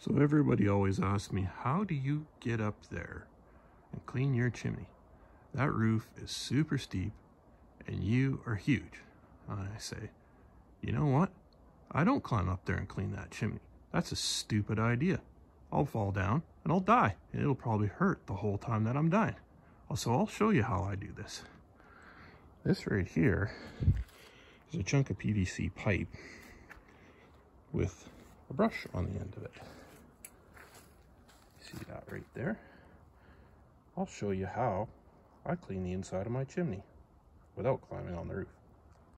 So everybody always asks me, how do you get up there and clean your chimney? That roof is super steep and you are huge. I say, you know what? I don't climb up there and clean that chimney. That's a stupid idea. I'll fall down and I'll die. And it'll probably hurt the whole time that I'm dying. So I'll show you how I do this. This right here is a chunk of PVC pipe with a brush on the end of it. Right there? I'll show you how I clean the inside of my chimney without climbing on the roof.